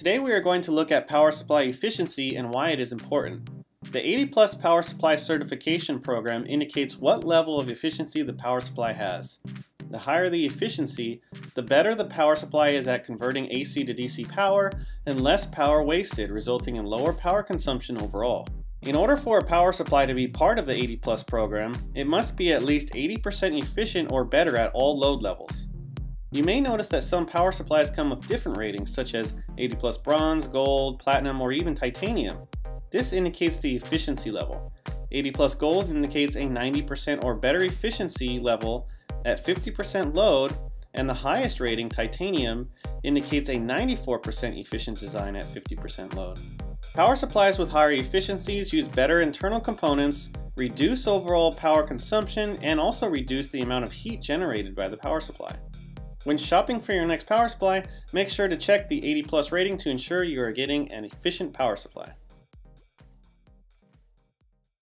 Today we are going to look at power supply efficiency and why it is important. The 80 Plus Power Supply Certification Program indicates what level of efficiency the power supply has. The higher the efficiency, the better the power supply is at converting AC to DC power and less power wasted, resulting in lower power consumption overall. In order for a power supply to be part of the 80 Plus program, it must be at least 80% efficient or better at all load levels. You may notice that some power supplies come with different ratings such as 80 plus bronze, gold, platinum, or even titanium. This indicates the efficiency level. 80 plus gold indicates a 90% or better efficiency level at 50% load, and the highest rating, titanium, indicates a 94% efficient design at 50% load. Power supplies with higher efficiencies use better internal components, reduce overall power consumption, and also reduce the amount of heat generated by the power supply. When shopping for your next power supply, make sure to check the 80 plus rating to ensure you are getting an efficient power supply.